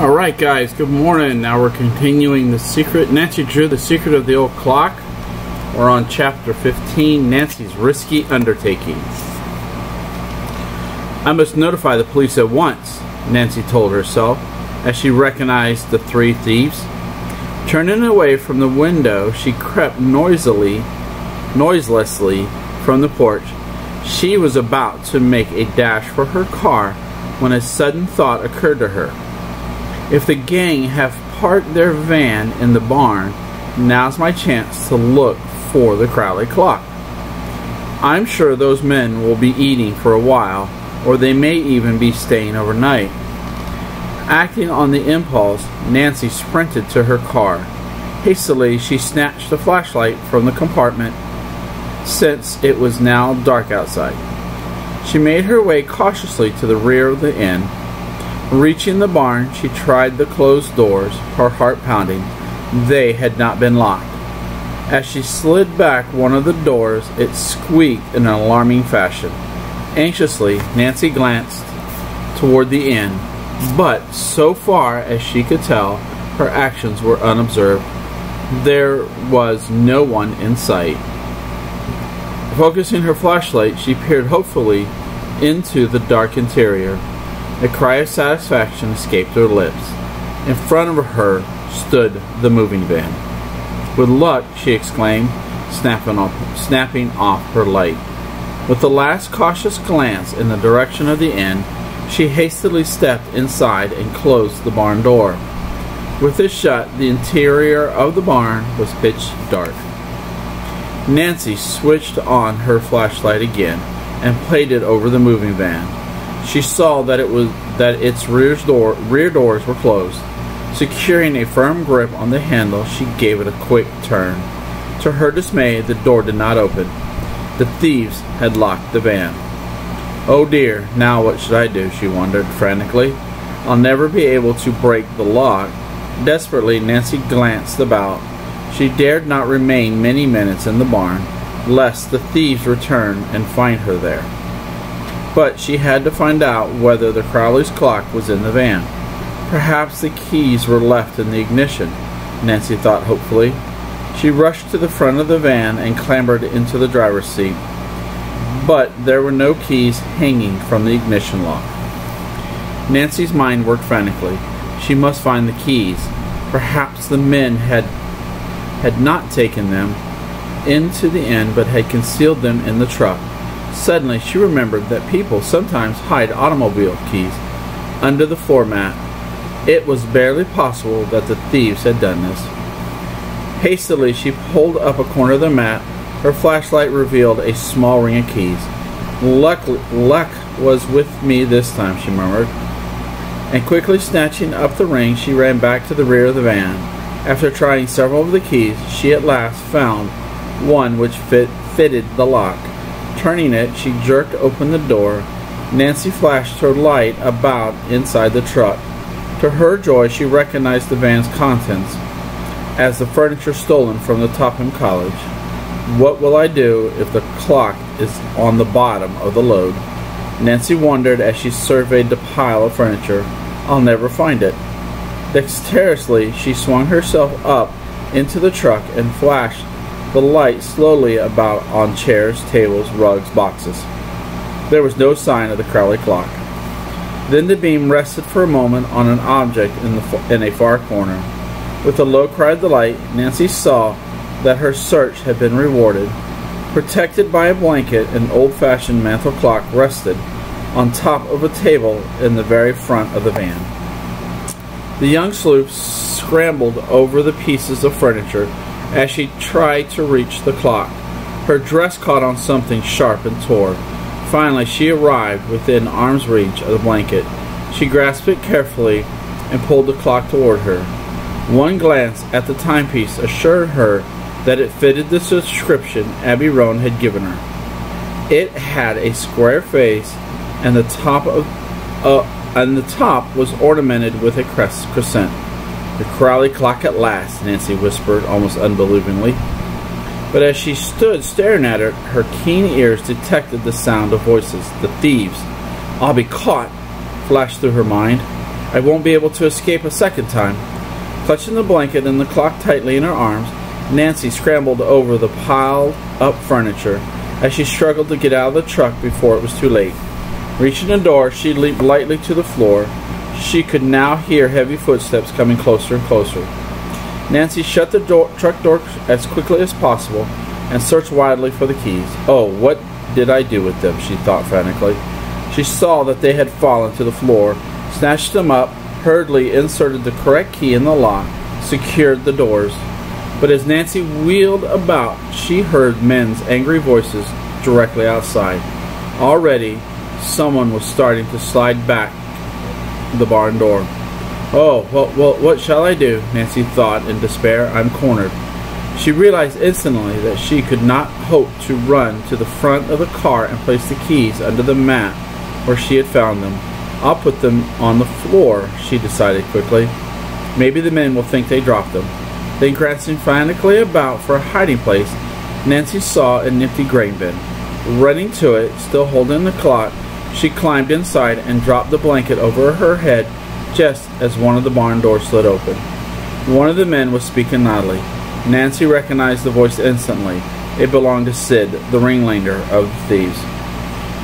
All right, guys. Good morning. Now we're continuing the secret. Nancy Drew the secret of the old clock. We're on chapter 15. Nancy's risky undertaking. I must notify the police at once. Nancy told herself as she recognized the three thieves. Turning away from the window, she crept noisily, noiselessly from the porch. She was about to make a dash for her car when a sudden thought occurred to her. If the gang have parked their van in the barn, now's my chance to look for the Crowley clock. I'm sure those men will be eating for a while, or they may even be staying overnight. Acting on the impulse, Nancy sprinted to her car. Hastily, she snatched the flashlight from the compartment since it was now dark outside. She made her way cautiously to the rear of the inn. Reaching the barn, she tried the closed doors, her heart pounding. They had not been locked. As she slid back one of the doors, it squeaked in an alarming fashion. Anxiously, Nancy glanced toward the inn, but so far as she could tell, her actions were unobserved. There was no one in sight. Focusing her flashlight, she peered hopefully into the dark interior. A cry of satisfaction escaped her lips. In front of her stood the moving van. With luck, she exclaimed, snapping off, snapping off her light. With the last cautious glance in the direction of the inn, she hastily stepped inside and closed the barn door. With this shut, the interior of the barn was pitch dark. Nancy switched on her flashlight again and played it over the moving van. She saw that it was that its rear door rear doors were closed. Securing a firm grip on the handle, she gave it a quick turn. To her dismay, the door did not open. The thieves had locked the van. Oh dear, now what should I do? she wondered frantically. I'll never be able to break the lock. Desperately, Nancy glanced about she dared not remain many minutes in the barn, lest the thieves return and find her there. But she had to find out whether the Crowley's clock was in the van. Perhaps the keys were left in the ignition, Nancy thought hopefully. She rushed to the front of the van and clambered into the driver's seat. But there were no keys hanging from the ignition lock. Nancy's mind worked frantically. She must find the keys. Perhaps the men had had not taken them into the inn but had concealed them in the truck. Suddenly, she remembered that people sometimes hide automobile keys under the floor mat. It was barely possible that the thieves had done this. Hastily, she pulled up a corner of the mat. Her flashlight revealed a small ring of keys. Luck, luck was with me this time, she murmured. And quickly snatching up the ring, she ran back to the rear of the van. After trying several of the keys, she at last found one which fit, fitted the lock. Turning it, she jerked open the door. Nancy flashed her light about inside the truck. To her joy, she recognized the van's contents as the furniture stolen from the Topham College. What will I do if the clock is on the bottom of the load? Nancy wondered as she surveyed the pile of furniture. I'll never find it. Dexterously, she swung herself up into the truck and flashed the light slowly about on chairs, tables, rugs, boxes. There was no sign of the Crowley clock. Then the beam rested for a moment on an object in, the, in a far corner. With a low cry of delight, Nancy saw that her search had been rewarded. Protected by a blanket, an old fashioned mantel clock rested on top of a table in the very front of the van. The young sleuth scrambled over the pieces of furniture as she tried to reach the clock. Her dress caught on something sharp and tore. Finally, she arrived within arm's reach of the blanket. She grasped it carefully and pulled the clock toward her. One glance at the timepiece assured her that it fitted the description Abby Rowen had given her. It had a square face and the top of uh, and the top was ornamented with a crescent. The Crowley clock at last, Nancy whispered almost unbelievingly. But as she stood staring at it, her keen ears detected the sound of voices. The thieves. I'll be caught, flashed through her mind. I won't be able to escape a second time. Clutching the blanket and the clock tightly in her arms, Nancy scrambled over the piled up furniture as she struggled to get out of the truck before it was too late. Reaching the door, she leaped lightly to the floor. She could now hear heavy footsteps coming closer and closer. Nancy shut the door, truck door as quickly as possible and searched wildly for the keys. Oh, what did I do with them? she thought frantically. She saw that they had fallen to the floor, snatched them up, hurriedly inserted the correct key in the lock, secured the doors. But as Nancy wheeled about, she heard men's angry voices directly outside. Already, someone was starting to slide back the barn door. Oh, well, well, what shall I do? Nancy thought in despair. I'm cornered. She realized instantly that she could not hope to run to the front of the car and place the keys under the mat where she had found them. I'll put them on the floor, she decided quickly. Maybe the men will think they dropped them. Then, glancing frantically about for a hiding place, Nancy saw an empty grain bin. Running to it, still holding the clock, she climbed inside and dropped the blanket over her head just as one of the barn doors slid open. One of the men was speaking loudly. Nancy recognized the voice instantly. It belonged to Sid, the ringleader of the thieves.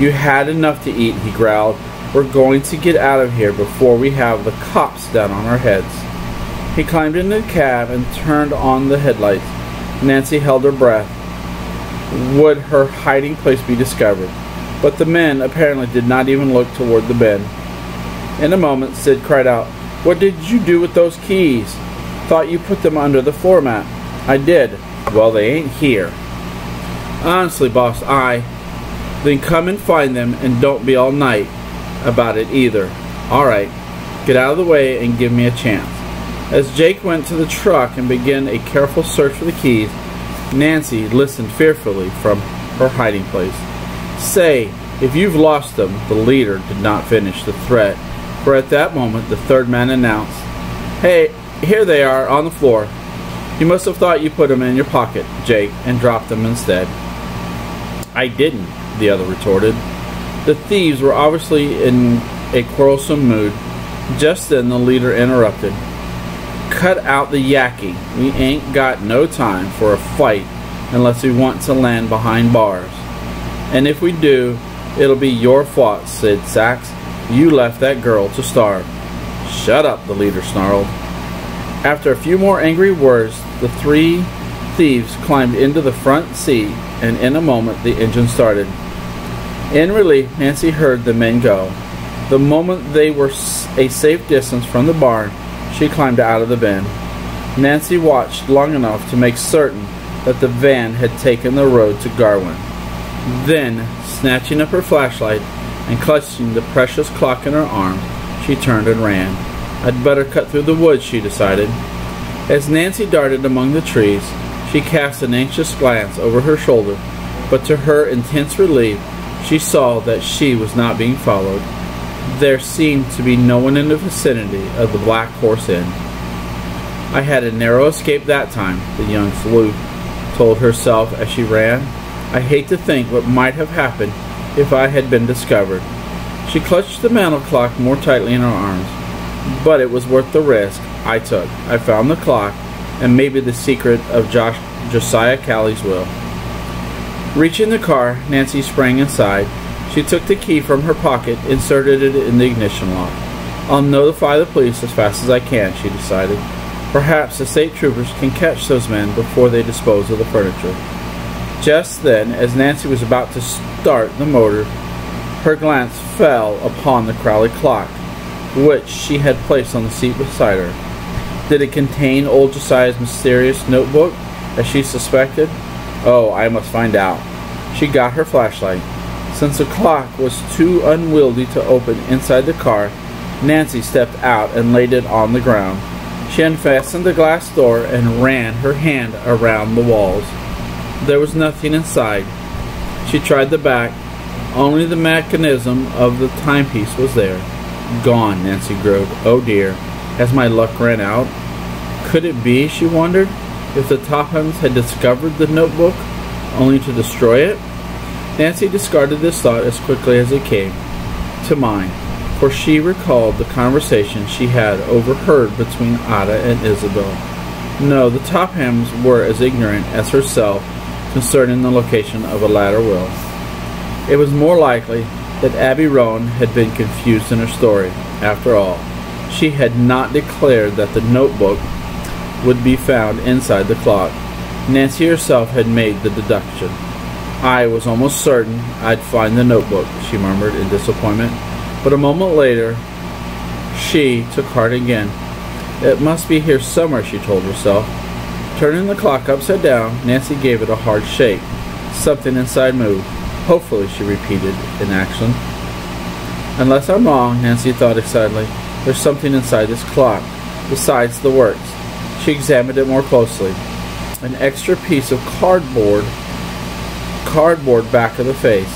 You had enough to eat, he growled. We're going to get out of here before we have the cops down on our heads. He climbed into the cab and turned on the headlights. Nancy held her breath. Would her hiding place be discovered? But the men apparently did not even look toward the bed. In a moment, Sid cried out, What did you do with those keys? Thought you put them under the floor mat. I did. Well, they ain't here. Honestly, boss, I. Then come and find them and don't be all night about it either. All right, get out of the way and give me a chance. As Jake went to the truck and began a careful search for the keys, Nancy listened fearfully from her hiding place. Say, if you've lost them, the leader did not finish the threat, for at that moment the third man announced, Hey, here they are on the floor. You must have thought you put them in your pocket, Jake, and dropped them instead. I didn't, the other retorted. The thieves were obviously in a quarrelsome mood. Just then the leader interrupted. Cut out the yakking. We ain't got no time for a fight unless we want to land behind bars. And if we do, it'll be your fault, said Sachs. You left that girl to starve. Shut up, the leader snarled. After a few more angry words, the three thieves climbed into the front seat, and in a moment the engine started. In relief, Nancy heard the men go. The moment they were a safe distance from the barn, she climbed out of the van. Nancy watched long enough to make certain that the van had taken the road to Garwin. Then, snatching up her flashlight and clutching the precious clock in her arm, she turned and ran. I'd better cut through the woods, she decided. As Nancy darted among the trees, she cast an anxious glance over her shoulder, but to her intense relief, she saw that she was not being followed. There seemed to be no one in the vicinity of the Black Horse Inn. I had a narrow escape that time, the young sleuth told herself as she ran. I hate to think what might have happened if I had been discovered. She clutched the mantel clock more tightly in her arms, but it was worth the risk I took. I found the clock and maybe the secret of Josh, Josiah Crowley's will. Reaching the car, Nancy sprang inside. She took the key from her pocket, inserted it in the ignition lock. I'll notify the police as fast as I can, she decided. Perhaps the state troopers can catch those men before they dispose of the furniture. Just then, as Nancy was about to start the motor, her glance fell upon the Crowley clock, which she had placed on the seat beside her. Did it contain old Josiah's mysterious notebook, as she suspected? Oh, I must find out. She got her flashlight. Since the clock was too unwieldy to open inside the car, Nancy stepped out and laid it on the ground. She unfastened the glass door and ran her hand around the walls. There was nothing inside. She tried the back. Only the mechanism of the timepiece was there. Gone, Nancy groaned. Oh dear, has my luck ran out? Could it be, she wondered, if the Tophams had discovered the notebook, only to destroy it? Nancy discarded this thought as quickly as it came to mind. for she recalled the conversation she had overheard between Ada and Isabel. No, the Tophams were as ignorant as herself concerning the location of a latter will. It was more likely that Abby Rowen had been confused in her story. After all, she had not declared that the notebook would be found inside the clock. Nancy herself had made the deduction. I was almost certain I'd find the notebook, she murmured in disappointment. But a moment later, she took heart again. It must be here somewhere, she told herself. Turning the clock upside down, Nancy gave it a hard shake. Something inside moved. Hopefully, she repeated in action. Unless I'm wrong, Nancy thought excitedly, there's something inside this clock, besides the works. She examined it more closely. An extra piece of cardboard, cardboard back of the face,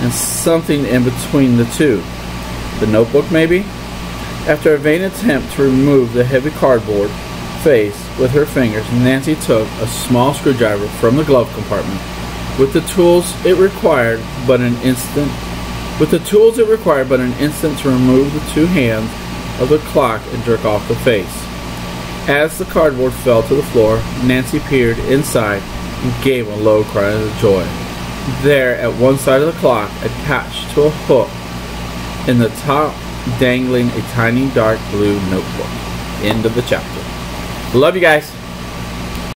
and something in between the two. The notebook, maybe? After a vain attempt to remove the heavy cardboard face with her fingers, Nancy took a small screwdriver from the glove compartment. With the tools it required but an instant with the tools it required but an instant to remove the two hands of the clock and jerk off the face. As the cardboard fell to the floor, Nancy peered inside and gave a low cry of joy. There, at one side of the clock, attached to a hook in the top, dangling a tiny dark blue notebook. End of the chapter. Love you guys.